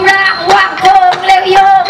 งร่างว่างเพิงเร็วโยง